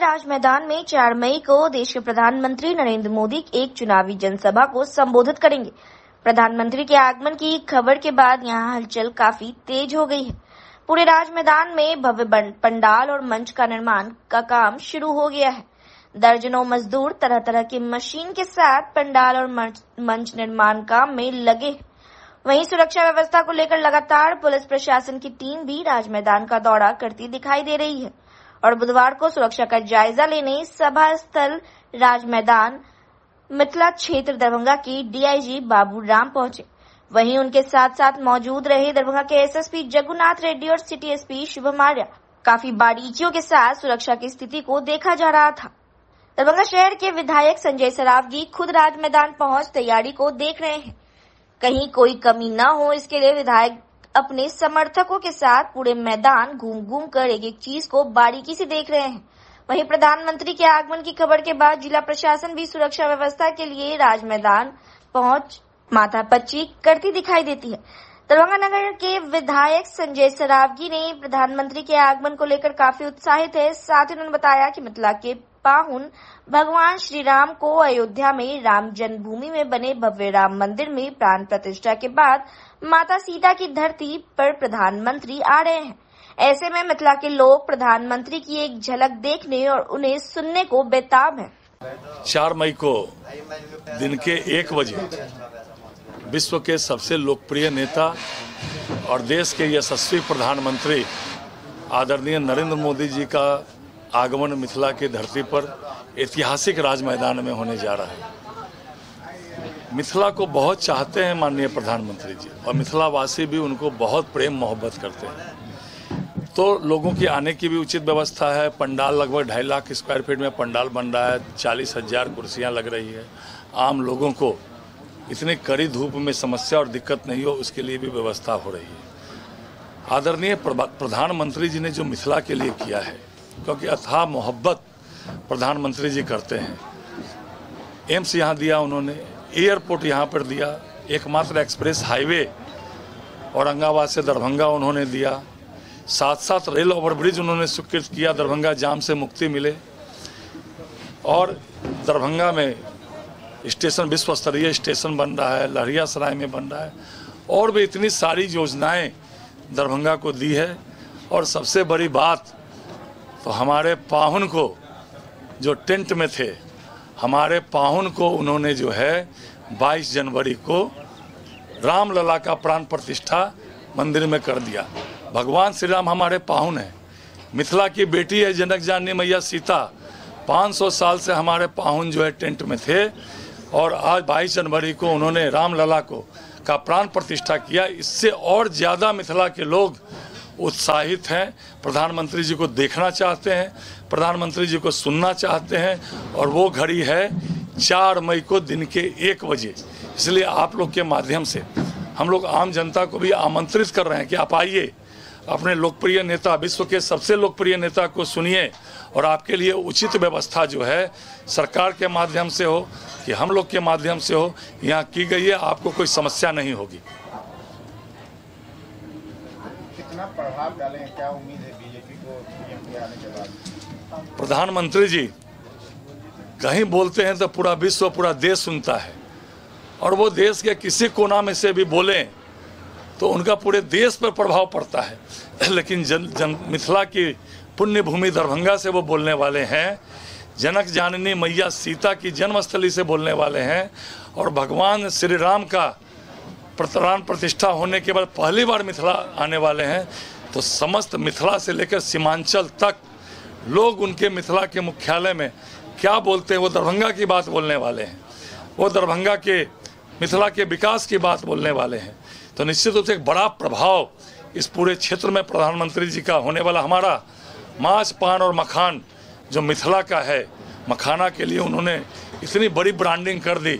राज मैदान में 4 मई को देश के प्रधानमंत्री नरेंद्र मोदी एक चुनावी जनसभा को संबोधित करेंगे। प्रधानमंत्री के आगमन की खबर के बाद यहाँ हलचल काफ़ी तेज हो गई है। पूरे राज मैदान में भव्य पंडाल और मंच का निर्माण का काम शुरू हो गया है। दर्जनों मजदूर तरह तरह की मशीन के साथ पंडाल और मंच निर्माण काम में लगे वहीं सुरक्षा व्यवस्था को लेकर लगातार पुलिस प्रशासन की टीम भी राज मैदान का दौरा करती दिखाई दे रही है। और बुधवार को सुरक्षा का जायजा लेने सभा स्थल राज मैदान मिथिला क्षेत्र दरभंगा की डीआईजी बाबू राम पहुँचे। वहीं उनके साथ साथ मौजूद रहे दरभंगा के एसएसपी जगुनाथ रेड्डी और सिटी एसपी शुभम आर्या। काफ़ी बारीकियों के साथ सुरक्षा की स्थिति को देखा जा रहा था। दरभंगा शहर के विधायक संजय सरावगी खुद राज मैदान पहुँच तैयारी को देख रहे हैं। कहीं कोई कमी न हो, इसके लिए विधायक अपने समर्थकों के साथ पूरे मैदान घूम घूम कर एक एक चीज़ को बारीकी से देख रहे हैं। वहीं प्रधानमंत्री के आगमन की खबर के बाद जिला प्रशासन भी सुरक्षा व्यवस्था के लिए राज मैदान पहुँच माथा पच्ची करती दिखाई देती है। दरभंगा नगर के विधायक संजय सरावगी ने प्रधानमंत्री के आगमन को लेकर काफ़ी उत्साहित है साथ ही उन्होंने बताया कि मिथिला के पाहुन भगवान श्री राम को अयोध्या में राम जन्मभूमि में बने भव्य राम मंदिर में प्राण प्रतिष्ठा के बाद माता सीता की धरती पर प्रधानमंत्री आ रहे हैं ऐसे में मिथिला के लोग प्रधानमंत्री की एक झलक देखने और उन्हें सुनने को बेताब हैं। चार मई को दिन के एक बजे विश्व के सबसे लोकप्रिय नेता और देश के यशस्वी प्रधानमंत्री आदरणीय नरेंद्र मोदी जी का आगमन मिथिला की धरती पर ऐतिहासिक राज मैदान में होने जा रहा है। मिथिला को बहुत चाहते हैं माननीय प्रधानमंत्री जी और मिथिलावासी भी उनको बहुत प्रेम मोहब्बत करते हैं। तो लोगों की आने की भी उचित व्यवस्था है। पंडाल लगभग ढाई लाख स्क्वायर फीट में पंडाल बन रहा है। चालीस हज़ार कुर्सियाँ लग रही है। आम लोगों को इतनी कड़ी धूप में समस्या और दिक्कत नहीं हो, उसके लिए भी व्यवस्था हो रही है। आदरणीय प्रधानमंत्री जी ने जो मिथिला के लिए किया है, क्योंकि अथाह मोहब्बत प्रधानमंत्री जी करते हैं। एम्स यहाँ दिया उन्होंने, एयरपोर्ट यहाँ पर दिया, एकमात्र एक्सप्रेस हाईवे, औरंगाबाद से दरभंगा उन्होंने दिया। साथ साथ रेल ओवरब्रिज उन्होंने स्वीकृत किया, दरभंगा जाम से मुक्ति मिले। और दरभंगा में स्टेशन विश्व स्तरीय स्टेशन बन रहा है लहरिया सराय में बन रहा है। और भी इतनी सारी योजनाएँ दरभंगा को दी है। और सबसे बड़ी बात तो हमारे पाहुन को जो टेंट में थे, हमारे पाहुन को उन्होंने जो है 22 जनवरी को रामलला का प्राण प्रतिष्ठा मंदिर में कर दिया। भगवान श्री राम हमारे पाहुन हैं। मिथिला की बेटी है जनक जाननी मैया सीता। 500 साल से हमारे पाहुन जो है टेंट में थे। और आज 22 जनवरी को उन्होंने रामलला को, का प्राण प्रतिष्ठा किया। इससे और ज़्यादा मिथिला के लोग उत्साहित हैं। प्रधानमंत्री जी को देखना चाहते हैं, प्रधानमंत्री जी को सुनना चाहते हैं और वो घड़ी है चार मई को दिन के एक बजे। इसलिए आप लोग के माध्यम से हम लोग आम जनता को भी आमंत्रित कर रहे हैं कि आप आइए अपने लोकप्रिय नेता विश्व के सबसे लोकप्रिय नेता को सुनिए और आपके लिए उचित व्यवस्था जो है सरकार के माध्यम से हो कि हम लोग के माध्यम से हो यहाँ की गई है आपको कोई समस्या नहीं होगी। कितना प्रभाव डालें क्या उम्मीद है बीजेपी को आने के बाद? प्रधानमंत्री जी कहीं बोलते हैं तो पूरा विश्व पूरा देश सुनता है। और वो देश के किसी कोना में से भी बोले तो उनका पूरे देश पर प्रभाव पड़ता है। लेकिन जन, जन मिथिला की पुण्य भूमि दरभंगा से वो बोलने वाले हैं जनक जाननी मैया सीता की जन्मस्थली से बोलने वाले हैं और भगवान श्री राम का प्राण प्रतिष्ठा होने के बाद पहली बार मिथिला आने वाले हैं तो समस्त मिथिला से लेकर सीमांचल तक लोग उनके मिथिला के मुख्यालय में क्या बोलते हैं वो दरभंगा की बात बोलने वाले हैं। वो दरभंगा के मिथिला के विकास की बात बोलने वाले हैं। तो निश्चित रूप से एक बड़ा प्रभाव इस पूरे क्षेत्र में प्रधानमंत्री जी का होने वाला हमारा माछ पान और मखान जो मिथिला का है, मखाना के लिए उन्होंने इतनी बड़ी ब्रांडिंग कर दी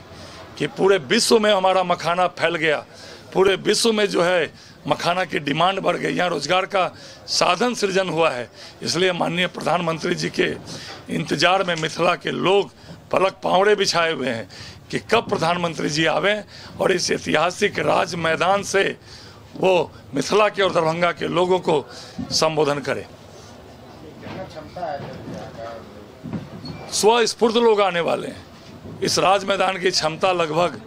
कि पूरे विश्व में हमारा मखाना फैल गया। पूरे विश्व में जो है मखाना की डिमांड बढ़ गई। यहाँ रोज़गार का साधन सृजन हुआ है। इसलिए माननीय प्रधानमंत्री जी के इंतज़ार में मिथिला के लोग पलक पावड़े बिछाए हुए हैं कि कब प्रधानमंत्री जी आवें और इस ऐतिहासिक राज मैदान से वो मिथिला के और दरभंगा के लोगों को संबोधन करें। स्वस्फूर्त लोग आने वाले हैं। इस राज मैदान की क्षमता लगभग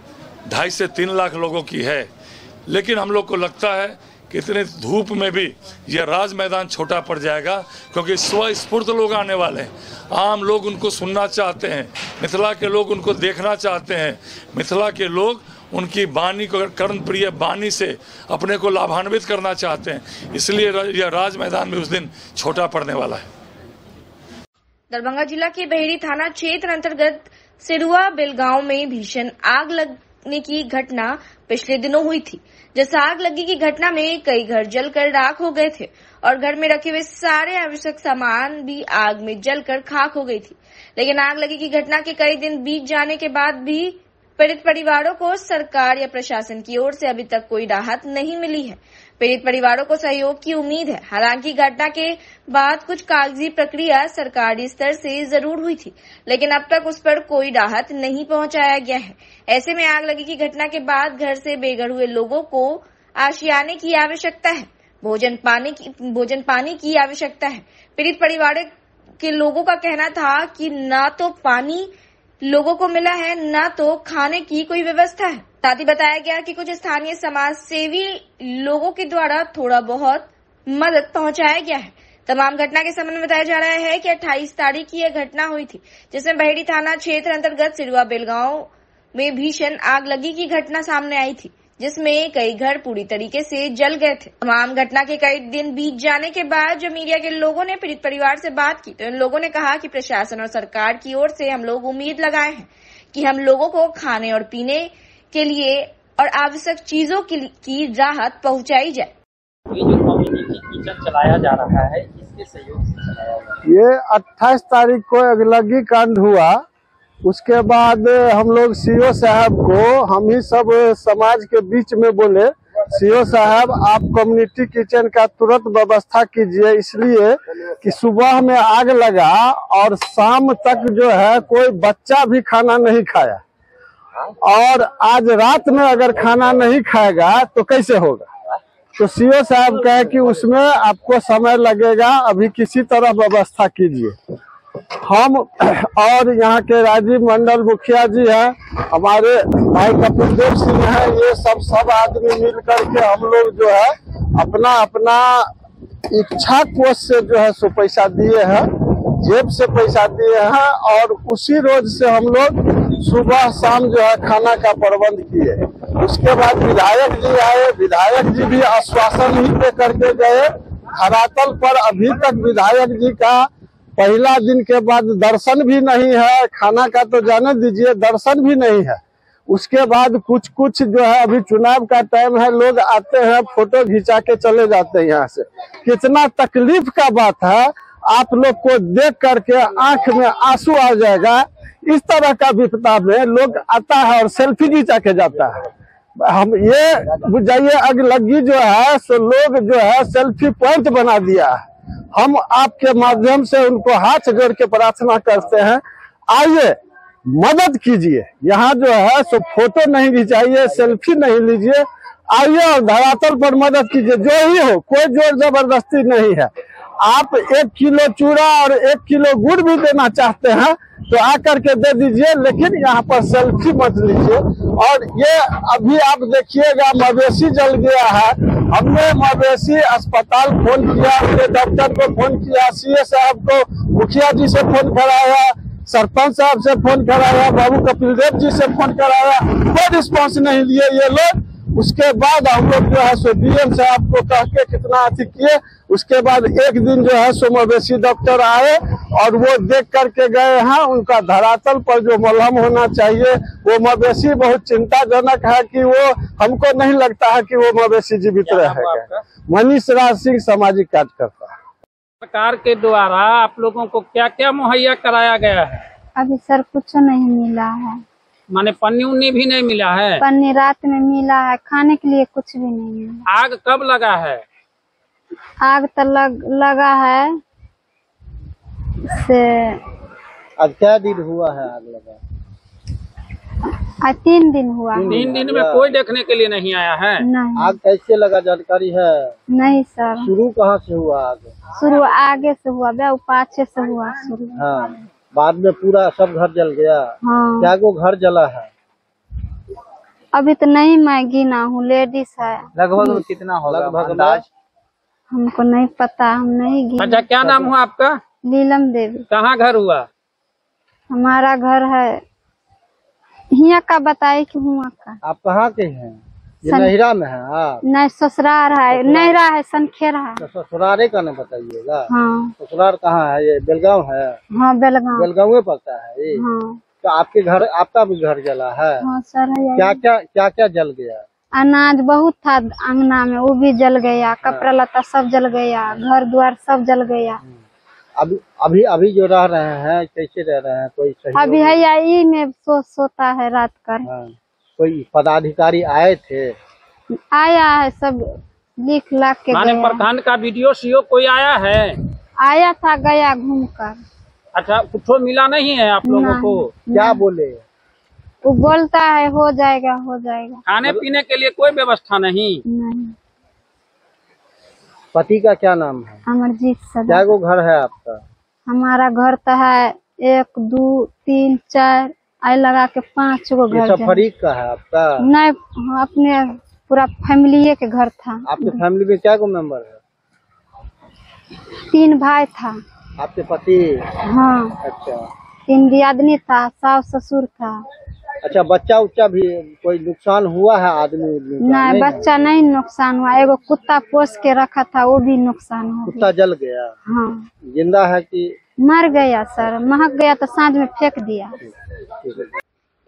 ढाई से तीन लाख लोगों की है। लेकिन हम लोग को लगता है कि इतने धूप में भी यह राज मैदान छोटा पड़ जाएगा, क्योंकि स्वस्फूर्त लोग आने वाले हैं। आम लोग उनको सुनना चाहते हैं, मिथिला के लोग उनको देखना चाहते हैं। मिथिला के लोग उनकी बानी को कर्ण प्रिय बानी से अपने को लाभान्वित करना चाहते हैं, इसलिए यह राज मैदान में उस दिन छोटा पड़ने वाला है। दरभंगा जिला के बहेड़ी थाना क्षेत्र अंतर्गत सिरुआ बेलगांव में भीषण आग लगने की घटना पिछले दिनों हुई थी। जिस आग लगी की घटना में कई घर जलकर राख हो गए थे और घर में रखे हुए सारे आवश्यक सामान भी आग में जलकर खाक हो गई थी। लेकिन आग लगी की घटना के कई दिन बीत जाने के बाद भी पीड़ित परिवारों को सरकार या प्रशासन की ओर से अभी तक कोई राहत नहीं मिली है। पीड़ित परिवारों को सहयोग की उम्मीद है। हालाँकि घटना के बाद कुछ कागज़ी प्रक्रिया सरकारी स्तर से ज़रूर हुई थी, लेकिन अब तक उस पर कोई राहत नहीं पहुँचाया गया है। ऐसे में आग लगी की घटना के बाद घर से बेघर हुए लोगों को आशियाने की आवश्यकता है। भोजन पानी की, भोजन पानी की आवश्यकता है। पीड़ित परिवार के लोगों का कहना था कि ना तो पानी लोगों को मिला है, न तो खाने की कोई व्यवस्था है। साथ ही बताया गया कि कुछ स्थानीय समाज सेवी लोगों के द्वारा थोड़ा बहुत मदद पहुँचाया गया है। तमाम घटना के संबंध में बताया जा रहा है कि 28 तारीख की यह घटना हुई थी, जिसमें बहेड़ी थाना क्षेत्र अंतर्गत सिरुआ बेलगांव में भीषण आग लगी की घटना सामने आई थी। जिसमें कई घर पूरी तरीके से जल गए थे। तमाम घटना के कई दिन बीत जाने के बाद जब मीडिया के लोगों ने पीड़ित परिवार से बात की तो इन लोगों ने कहा कि प्रशासन और सरकार की ओर से हम लोग उम्मीद लगाए हैं कि हम लोगों को खाने और पीने के लिए और आवश्यक चीज़ों की राहत पहुंचाई जाए। किचन चलाया जा रहा है इसके सहयोग से चलाया जा रहा है। ये 28 तारीख को अगलगी कांड हुआ। उसके बाद हम लोग सीओ साहब को, हम ही सब समाज के बीच में बोले सीओ साहब, आप कम्युनिटी किचन का तुरंत व्यवस्था कीजिए, इसलिए कि सुबह में आग लगा और शाम तक जो है कोई बच्चा भी खाना नहीं खाया। और आज रात में अगर खाना नहीं खाएगा तो कैसे होगा? तो सीओ साहब कहे कि, उसमें आपको समय लगेगा, अभी किसी तरह व्यवस्था कीजिए। हम और यहाँ के राजीव मंडल मुखिया जी हैं, हमारे भाई कपिल देव सिंह हैं, ये सब सब आदमी मिल करके हम लोग जो है अपना अपना इच्छा कोष से जो है सो पैसा दिए हैं, जेब से पैसा दिए हैं और उसी रोज से हम लोग सुबह शाम जो है खाना का प्रबंध किए। उसके बाद विधायक जी आए, विधायक जी भी आश्वासन ही दे करके गए। धरातल पर अभी तक विधायक जी का पहला दिन के बाद दर्शन भी नहीं है, खाना का तो जाने दीजिए, दर्शन भी नहीं है। उसके बाद कुछ कुछ जो है, अभी चुनाव का टाइम है, लोग आते हैं फ़ोटो खिंचा के चले जाते हैं यहाँ से। कितना तकलीफ़ का बात है, आप लोग को देख करके आँख में आँसू आ जाएगा। इस तरह का विपदा में लोग आता है और सेल्फी खिंचा के जाता है। हम ये, बुझाइए, अगलगी जो है, सो लोग जो है सेल्फी पॉइंट बना दिया है। हम आपके माध्यम से उनको हाथ जोड़ के प्रार्थना करते हैं। आइए, मदद कीजिए। यहाँ जो है, सो फ़ोटो नहीं खिंचाइए, सेल्फी नहीं लीजिए। आइए और धरातल पर मदद कीजिए, जो ही हो, कोई ज़ोर ज़बरदस्ती नहीं है। आप एक किलो चूड़ा और एक किलो गुड़ भी देना चाहते हैं तो आकर के दे दीजिए, लेकिन यहाँ पर सेल्फी मत लीजिए। और ये अभी आप देखिएगा, मवेशी जल गया है। हमने मवेशी अस्पताल फ़ोन किया उनके डॉक्टर को फ़ोन किया, सीए साहब को, मुखिया जी से फ़ोन कराया, सरपंच साहब से फ़ोन कराया, बाबू कपिल देव जी से फ़ोन कराया। कोई रिस्पॉन्स नहीं लिए ये लोग। उसके बाद हम लोग जो है सो डीएम साहब को कह के कितना अथी किए। उसके बाद एक दिन जो है सो मवेशी डॉक्टर आए और वो देख करके गए हैं उनका धरातल पर जो मलहम होना चाहिए वो मवेशी बहुत चिंताजनक है कि वो हमको नहीं लगता है कि वो मवेशी जीवित रहेगा मनीष राज सिंह सामाजिक कार्यकर्ता। सरकार के द्वारा आप लोगों को क्या क्या मुहैया कराया गया है? अभी सर कुछ नहीं मिला है। माने पन्नी उन्नी भी नहीं मिला है? पन्नी रात में मिला है खाने के लिए कुछ भी नहीं मिला आग कब लगा है? आग तो लग लगा है। से आज क्या दिन हुआ है आग लगा? आज तीन दिन हुआ। है तीन दिन में कोई देखने के लिए नहीं आया है? नहीं। आग कैसे लगा जानकारी है? नहीं सर। शुरू कहाँ से हुआ आग? शुरू आगे से हुआ बे पाछे से हुआ शुरू। हाँ। बाद में पूरा सब घर जल गया। हाँ। क्या को घर जला है? अभी तो नहीं मैं गिना हूँ लेडीज़ है। लगभग कितना होगा? लगभग अंदाज? हमको नहीं पता हम नहीं गिना। अच्छा क्या नाम हुआ आपका? नीलम देवी। कहाँ घर हुआ? हमारा घर है। हिया का बताए कि हुआ का? आप कहाँ के हैं? ये नहिरा में है आप नहीं ससुराल है नहरा है सनखेरा है। तो ससुरारे का नहीं बताइएगा। हाँ। ससुराल कहाँ है? ये बेलगांव है। हाँ बेलगांव। बेलगांव पड़ता है ये। हाँ। तो आपके घर आपका भी घर जला है? हाँ सर है क्या क्या क्या क्या जल गया? अनाज बहुत था अंगना में वो भी जल गया कपड़ा लता सब जल गया घर द्वार सब जल गया। अभी अभी अभी जो रह रहे हैं कैसे रह रहे हैं? कोई सही अभी है यही में सो सोता है रात कर। हाँ, कोई पदाधिकारी आए थे? आया है सब लिख लाख के माने प्रखंड का वीडियो सीओ कोई आया है? आया था गया घूम कर। अच्छा कुछ मिला नहीं है आप लोगों को? क्या बोले? वो बोलता है हो जाएगा हो जाएगा। खाने पीने के लिए कोई व्यवस्था नहीं। नहीं। पति का क्या नाम है? अमरजीत सदा। क्या को घर है आपका? हमारा घर तो है एक दो तीन चार आई लगा के पाँच गो घर फरीक का है आपका? नहीं अपने पूरा फैमिली के घर था। आपके फैमिली में क्या को मेंबर है? तीन भाई था। आपके पति? हाँ। अच्छा। तीन दियादनी था सास ससुर था। अच्छा बच्चा उच्चा भी कोई नुकसान हुआ है आदमी नहीं? बच्चा नहीं नुकसान हुआ। एगो कुत्ता पोस के रखा था वो भी नुकसान हुआ कुत्ता जल गया। हाँ। ज़िंदा है कि मर गया सर। महक गया तो साँझ में फेंक दिया।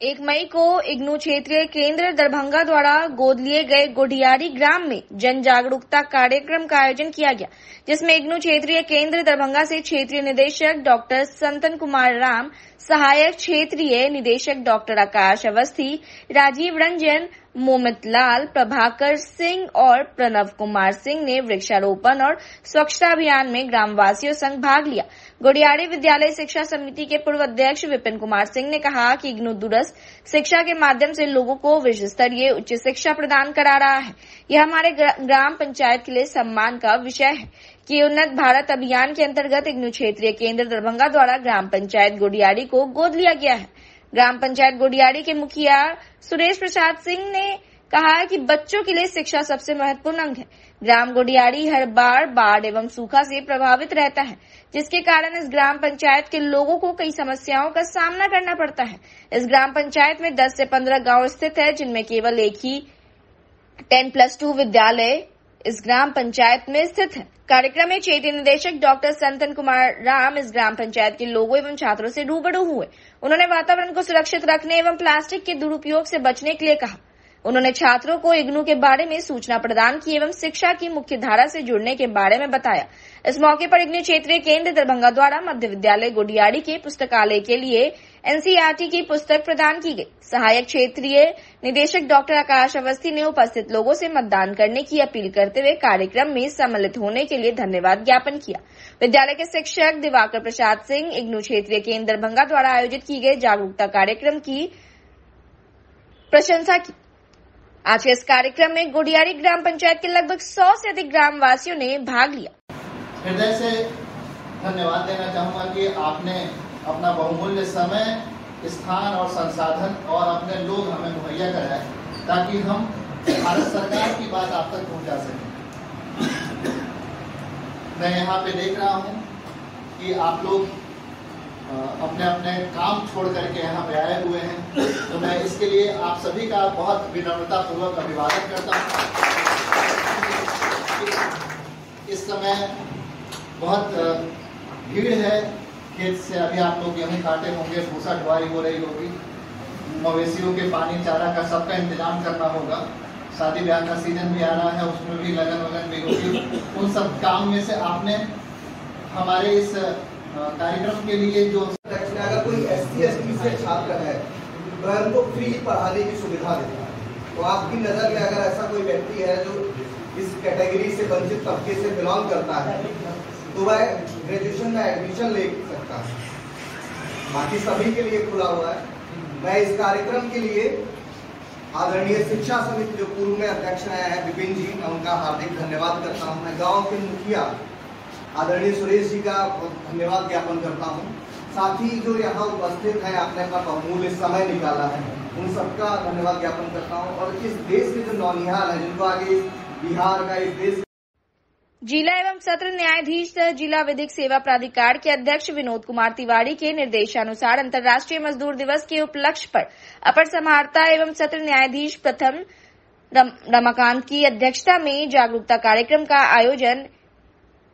एक मई को इग्नू क्षेत्रीय केंद्र दरभंगा द्वारा गोद लिए गए गोडियारी ग्राम में जन जागरूकता कार्यक्रम का आयोजन किया गया, जिसमें इग्नू क्षेत्रीय केंद्र दरभंगा से क्षेत्रीय निदेशक डॉक्टर संतन कुमार राम, सहायक क्षेत्रीय निदेशक डॉक्टर आकाश अवस्थी, राजीव रंजन, मोमित लाल, प्रभाकर सिंह और प्रणव कुमार सिंह ने वृक्षारोपण और स्वच्छता अभियान में ग्रामवासियों संग भाग लिया। गोडियाड़ी विद्यालय शिक्षा समिति के पूर्व अध्यक्ष विपिन कुमार सिंह ने कहा कि इग्नू दूरस्थ शिक्षा के माध्यम से लोगों को विश्व स्तरीय उच्च शिक्षा प्रदान करा रहा है। यह हमारे ग्राम पंचायत के लिए सम्मान का विषय है। कि उन्नत भारत अभियान के अंतर्गत इग्नू क्षेत्रीय केंद्र दरभंगा द्वारा ग्राम पंचायत गोडियाड़ी को गोद लिया गया है। ग्राम पंचायत गोडियाड़ी के मुखिया सुरेश प्रसाद सिंह ने कहा कि बच्चों के लिए शिक्षा सबसे महत्वपूर्ण अंग है। ग्राम गोडियाड़ी हर बार बाढ़ एवं सूखा से प्रभावित रहता है। जिसके कारण इस ग्राम पंचायत के लोगों को कई समस्याओं का सामना करना पड़ता है। इस ग्राम पंचायत में 10 से 15 गाँव स्थित है, जिनमें केवल एक ही 10 प्लस टू विद्यालय इस ग्राम पंचायत में स्थित है। कार्यक्रम में क्षेत्रीय निदेशक डॉक्टर संतन कुमार राम इस ग्राम पंचायत के लोगों एवं छात्रों से रूबरू हुए। उन्होंने वातावरण को सुरक्षित रखने एवं प्लास्टिक के दुरुपयोग से बचने के लिए कहा। उन्होंने छात्रों को इग्नू के बारे में सूचना प्रदान की एवं शिक्षा की मुख्य धारा से जुड़ने के बारे में बताया। इस मौके पर इग्नू क्षेत्रीय केंद्र दरभंगा द्वारा मध्य विद्यालय गोडियाड़ी के पुस्तकालय के लिए एनसीईआरटी की पुस्तक प्रदान की गई। सहायक क्षेत्रीय निदेशक डॉक्टर आकाश अवस्थी ने उपस्थित लोगों से मतदान करने की अपील करते हुए कार्यक्रम में सम्मिलित होने के लिए धन्यवाद ज्ञापन किया। विद्यालय के शिक्षक दिवाकर प्रसाद सिंह, इग्नू क्षेत्रीय केंद्र दरभंगा द्वारा आयोजित की गई जागरूकता कार्यक्रम की प्रशंसा की। आज के इस कार्यक्रम में गुडियारी ग्राम पंचायत के लगभग सौ से अधिक ग्रामवासियों ने भाग लिया। हृदय से धन्यवाद देना चाहूँगा कि आपने अपना बहुमूल्य समय, स्थान और संसाधन और अपने लोग हमें मुहैया कराए ताकि हम भारत सरकार की बात आप तक पहुँचा सकें। मैं यहाँ पे देख रहा हूँ कि आप लोग अपने अपने काम छोड़ करके यहाँ पे आए हुए हैं। तो मैं इसके लिए आप सभी का बहुत विनम्रता पूर्वक अभिवादन करता हूँ। इस समय बहुत भीड़ है। खेत से अभी आप लोग गेहूँ काटे होंगे, भूसा ढुआई हो रही होगी। मवेशियों के पानी चारा का सबका इंतज़ाम करना होगा। शादी ब्याह का सीज़न भी आ रहा है, उसमें भी लगन वगन भी होगी। उन सब काम में से आपने हमारे इस कार्यक्रम के लिए जो अगर कोई एस सी एस टी से छात्र है वह उनको फ्री पढ़ाने की सुविधा देता है तो आपकी नज़र में अगर ऐसा कोई व्यक्ति है जो इस कैटेगरी से वंचित तबके से बिलोंग करता है तो वह ग्रेजुएशन में एडमिशन ले सकता है। बाकी सभी के लिए खुला हुआ है। मैं इस कार्यक्रम के लिए आदरणीय शिक्षा समिति जो पूर्व में अध्यक्ष रहे हैं, विपिन जी, मैं उनका हार्दिक धन्यवाद करता हूँ। मैं गाँव के मुखिया आदरणीय सुरेश जी का धन्यवाद ज्ञापन करता हूँ। साथ ही जो यहाँ उपस्थित है, आपने अपना बहुमूल्य समय निकाला है, उन सबका धन्यवाद ज्ञापन करता हूँ। और इस देश के जो नौनिहाल है, जिनको आगे बिहार का, इस देश जिला एवं सत्र न्यायाधीश सह जिला विधिक सेवा प्राधिकार के अध्यक्ष विनोद कुमार तिवारी के निर्देशानुसार अंतर्राष्ट्रीय मजदूर दिवस के उपलक्ष्य पर अपर समाहर्ता एवं सत्र न्यायाधीश प्रथम रमाकांत की अध्यक्षता में जागरूकता कार्यक्रम का आयोजन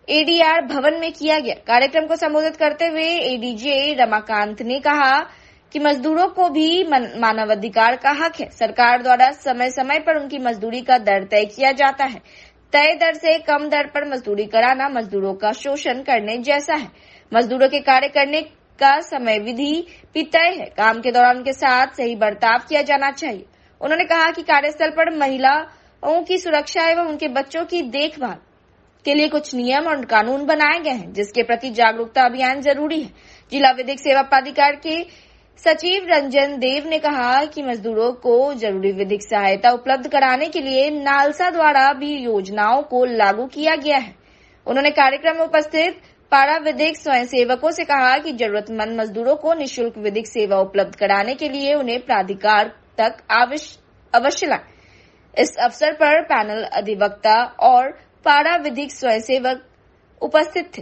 एडीआर भवन में किया गया। कार्यक्रम को संबोधित करते हुए एडीजे रमाकांत ने कहा कि मजदूरों को भी मानवाधिकार का हक है। सरकार द्वारा समय समय पर उनकी मजदूरी का दर तय किया जाता है। तय दर से कम दर पर मजदूरी कराना मजदूरों का शोषण करने जैसा है। मजदूरों के कार्य करने का समय विधि भी तय है। काम के दौरान उनके साथ सही बर्ताव किया जाना चाहिए। उन्होंने कहा कि कार्यस्थल पर महिलाओं की सुरक्षा एवं उनके बच्चों की देखभाल के लिए कुछ नियम और कानून बनाए गए हैं, जिसके प्रति जागरूकता अभियान ज़रूरी है। जिला विधिक सेवा प्राधिकार के सचिव रंजन देव ने कहा कि मजदूरों को ज़रूरी विधिक सहायता उपलब्ध कराने के लिए नालसा द्वारा भी योजनाओं को लागू किया गया है। उन्होंने कार्यक्रम में उपस्थित पारा विधिक स्वयंसेवकों से कहा कि जरूरतमंद मजदूरों को निशुल्क विधिक सेवा उपलब्ध कराने के लिए उन्हें प्राधिकार तक अवश्य लाए। इस अवसर पर पैनल अधिवक्ता और पारा विधिक स्वयंसेवक उपस्थित थे।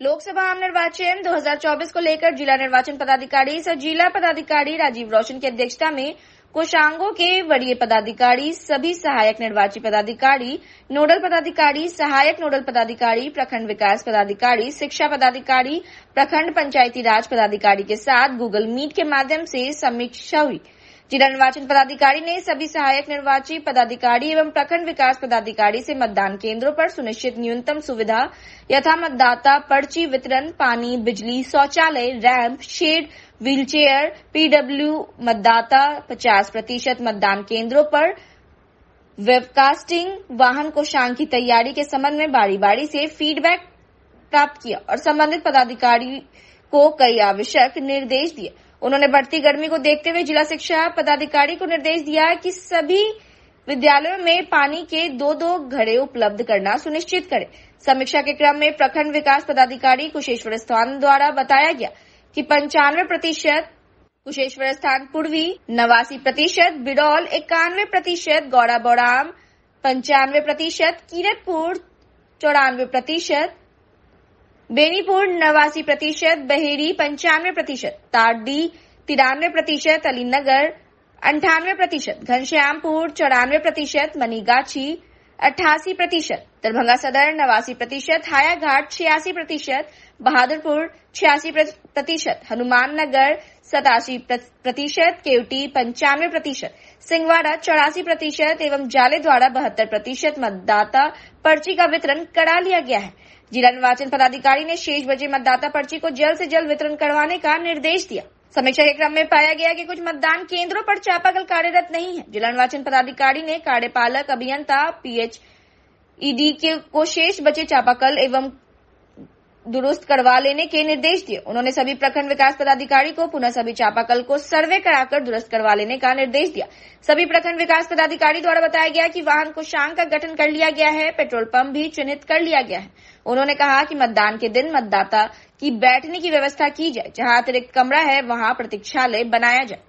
लोकसभा आम निर्वाचन 2024 को लेकर जिला निर्वाचन पदाधिकारी सह जिला पदाधिकारी राजीव रोशन की अध्यक्षता में कोषांगों के वरीय पदाधिकारी, सभी सहायक निर्वाची पदाधिकारी, नोडल पदाधिकारी, सहायक नोडल पदाधिकारी, प्रखंड विकास पदाधिकारी, शिक्षा पदाधिकारी, प्रखंड पंचायती राज पदाधिकारी के साथ गूगल मीट के माध्यम से समीक्षा हुई। जिला निर्वाचन पदाधिकारी ने सभी सहायक निर्वाची पदाधिकारी एवं प्रखंड विकास पदाधिकारी से मतदान केंद्रों पर सुनिश्चित न्यूनतम सुविधा, यथा मतदाता पर्ची वितरण, पानी, बिजली, शौचालय, रैंप, शेड, व्हीलचेयर, पीडब्ल्यू, मतदाता 50 प्रतिशत मतदान केंद्रों पर वेबकास्टिंग, वाहन कोषांग की तैयारी के संबंध में बारी बारी से फीडबैक प्राप्त किया और संबंधित पदाधिकारी को कई आवश्यक निर्देश दिए। उन्होंने बढ़ती गर्मी को देखते हुए जिला शिक्षा पदाधिकारी को निर्देश दिया कि सभी विद्यालयों में पानी के दो दो घड़े उपलब्ध करना सुनिश्चित करें। समीक्षा के क्रम में प्रखंड विकास पदाधिकारी कुशेश्वर स्थान द्वारा बताया गया कि पंचानवे प्रतिशत कुशेश्वर स्थान पूर्वी, नवासी प्रतिशत बिडौल, इक्यानवे प्रतिशत गौड़ा पंचानवे प्रतिशत कीरतपुर, चौरानवे प्रतिशत बेनीपुर नवासी प्रतिशत, बहेड़ी पंचानवे प्रतिशत, तारडी तिरानवे प्रतिशत, अलीनगर अंठानवे प्रतिशत, घनश्यामपुर चौरानवे प्रतिशत, मनीगाछी अट्ठासी प्रतिशत, दरभंगा सदर नवासी प्रतिशत, हायाघाट छियासी प्रतिशत, बहादुरपुर छियासी प्रतिशत हनुमान नगर सतासी प्रतिशत, केवटी पंचानवे प्रतिशत सिंहवाड़ा चौरासी प्रतिशत एवं जाले द्वारा बहत्तर प्रतिशत मतदाता पर्ची का वितरण करा लिया गया है। जिला निर्वाचन पदाधिकारी ने शेष बजे मतदाता पर्ची को जल्द से जल्द वितरण करवाने का निर्देश दिया। समीक्षा के क्रम में पाया गया कि कुछ मतदान केंद्रों पर चापाकल कार्यरत नहीं है। जिला निर्वाचन पदाधिकारी ने कार्यपालक, अभियंता, पीएच, ईडी के को शेष बचे चापाकल एवं दुरुस्त करवा लेने के निर्देश दिए। उन्होंने सभी प्रखंड विकास पदाधिकारी को, पुनः सभी चापाकल को सर्वे कराकर दुरुस्त करवा लेने का निर्देश दिया। सभी प्रखंड विकास पदाधिकारी द्वारा बताया गया कि वाहन को शांग का गठन कर लिया गया है, पेट्रोल पंप भी चिन्हित कर लिया गया है। उन्होंने कहा कि मतदान के दिन मतदाता की बैठने की व्यवस्था की जाए। जहाँ अतिरिक्त कमरा है, वहाँ प्रतीक्षालय बनाया जाए।